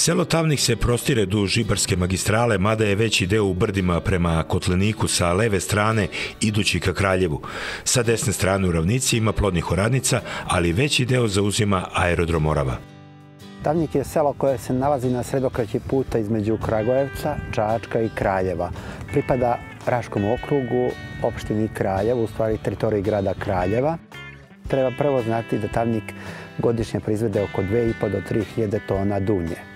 Selo Tavnik se prostire duž Ibarske magistrale, mada je veći deo u brdima prema Kotleniku sa leve strane idući ka Kraljevu. Sa desne strane u ravnici ima plodnih oradnica, ali veći deo zauzima aerodrom Morava. Tavnik je selo koje se nalazi na sredokreći puta između Kragujevca, Čačka i Kraljeva. Pripada Raškom okrugu, opštini Kraljevo, u stvari teritoriji grada Kraljeva. Treba prvo znati da Tavnik godišnje proizvede oko 2,5 do 3.000 tona dunje.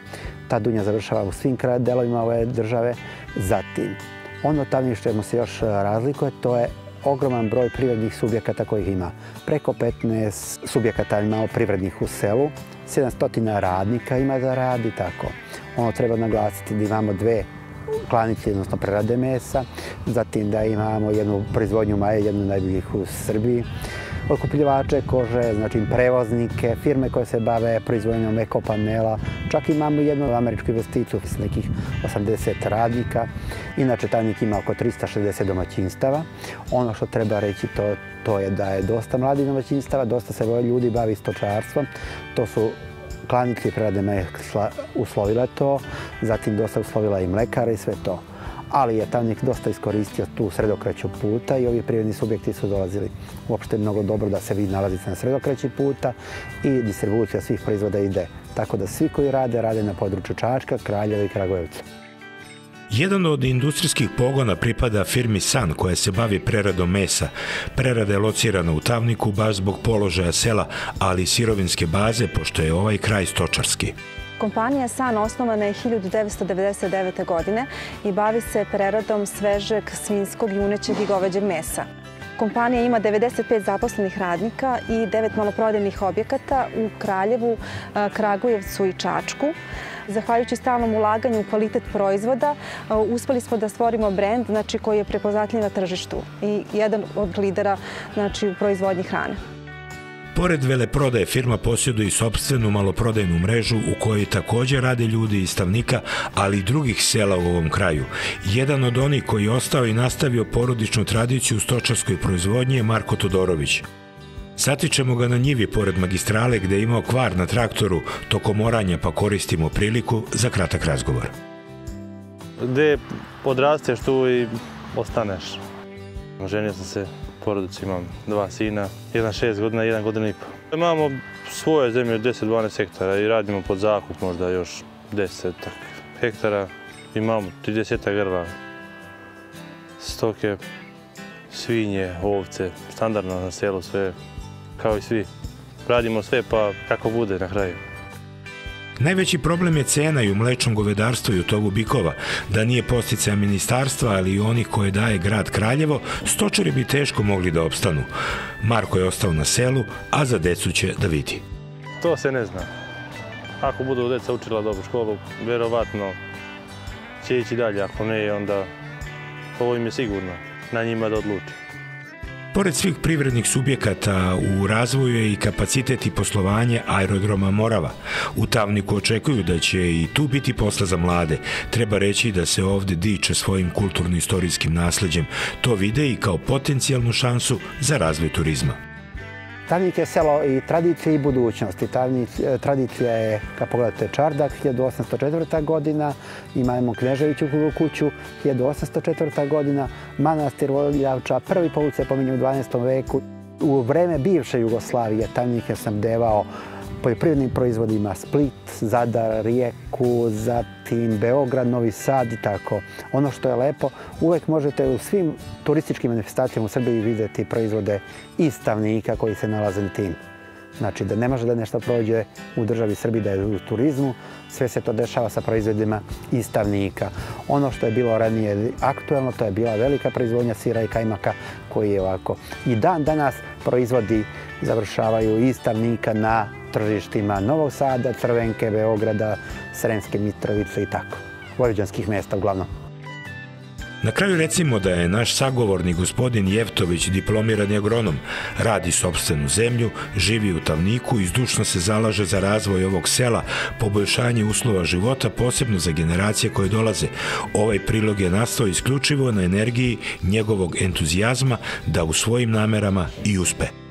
Ta dunja završava u svim delovima ove države. Zatim, ono Tavnik što se još razlikuje, to je ogroman broj privrednih subjekata kojih ima. Preko 15 subjekata imamo privrednih u selu, 700 radnika ima da radi tako. Ono treba naglasiti da imamo dve klanice, odnosno prerade mesa, zatim da imamo jednu proizvodnju maje, jednu najboljih u Srbiji, otkupljivače kože, znači prevoznike, firme koje se bave proizvodnjom ekopanela. Čak imamo jednu američku investiciju s nekih 80 radnika. Inače, tajnik ima oko 360 domaćinstava. Ono što treba reći to, to je da je dosta mladih domaćinstava, dosta se ljudi bavi stočarstvom. To su klanice i prerade mesa uslovile to, zatim dosta uslovila i mlekara i sve to ali je Tavnik dosta iskoristio tu sredokreću puta i ovi privredni subjekti su dolazili uopšte mnogo dobro da se vi nalazite na sredokreći puta i distribucija svih proizvoda ide. Tako da svi koji rade, rade na području Čačka, Kraljeva i Kragujevca. Jedan od industrijskih pogona pripada firmi San koja se bavi preradom mesa. Prerada je locirana u Tavniku baš zbog položaja sela, ali i sirovinske baze, pošto je ovaj kraj stočarski. Kompanija San osnovana je 1999. godine i bavi se preradom svežeg svinskog, junećeg i goveđeg mesa. Kompanija ima 95 zaposlenih radnika i 9 maloprodajnih objekata u Kraljevu, Kragujevcu i Čačku. Zahvaljujući stalnom ulaganju u kvalitet proizvoda, uspeli smo da stvorimo brend znači, koji je prepoznatljiv na tržištu i jedan od lidera znači, u proizvodnji hrane. Pored veleprodaje, firma posjeduje i sobstvenu maloprodajnu mrežu u kojoj takođe rade ljudi iz Stavnika, ali i drugih sela u ovom kraju. Jedan od onih koji je ostao i nastavio porodičnu tradiciju u stočarskoj proizvodnji je Marko Todorović. Satičemo ga na njivi pored magistrale gde je imao kvar na traktoru tokom oranja pa koristimo priliku za kratak razgovor. Gde odrasteš tu i ostaneš. Ženio sam se porodicu, imam dva sina, jedan šest godina, jedan godina i po. Imamo svoje zemlje 10-12 hektara i radimo pod zakup možda još 10 hektara. Imamo 30 grla stoke, svinje, ovce, standardno na selu sve, kao i svi. Radimo sve pa kako bude na kraju. Najveći problem je cena i u mlečnom govedarstvu i u tovu bikova. Da nije posticaja ministarstva, ali i onih koje daje grad Kraljevo, stočari bi teško mogli da opstanu. Marko je ostao na selu, a za decu će da vidi. To se ne zna. Ako budu deca učila dobru školu, verovatno će ići dalje. Ako ne, onda ovo im je sigurno na njima da odluči. Pored svih privrednih subjekata u razvoju je i kapacitet i poslovanje aerodroma Morava. U Tavniku očekuju da će i tu biti posla za mlade. Treba reći da se ovde diče svojim kulturno-istorijskim nasledđem. To vide i kao potencijalnu šansu za razvoj turizma. Tavnik je selo i tradicije i budućnosti. E, tradicija je, kad pogledate, Čardak, 1804. godina, imamo Kneževiću kuću, 1804. godina, manastir Voljavča, prvi se pominje u 12. veku. U vreme bivše Jugoslavije Tavnik je sam devao poljoprivrednim proizvodima Split, Zadar, Rijeku, zatim Beograd, Novi Sad i tako. Ono što je lepo, uvek možete u svim turističkim manifestacijama u Srbiji videti proizvode iz stavnika koji se nalaze na tim. Znači da ne može da nešto prođe u državi Srbiji da je u turizmu, sve se to dešava sa proizvodima iz stavnika. Ono što je bilo ranije aktuelno, to je bila velika proizvodnja sira i kajmaka koji je ovako. I dan danas proizvodi završavaju iz stavnika na tržištima Novog Sada, Crvenke, Beograda, Sremske Mitrovice i tako. Vojvođanskih mesta uglavnom. Na kraju recimo da je naš sagovornik gospodin Jevtović diplomirani agronom, radi sobstvenu zemlju, živi u Tavniku i zdušno se zalaže za razvoj ovog sela, poboljšanje uslova života, posebno za generacije koje dolaze. Ovaj prilog je nastao isključivo na energiji njegovog entuzijazma da u svojim namerama i uspe.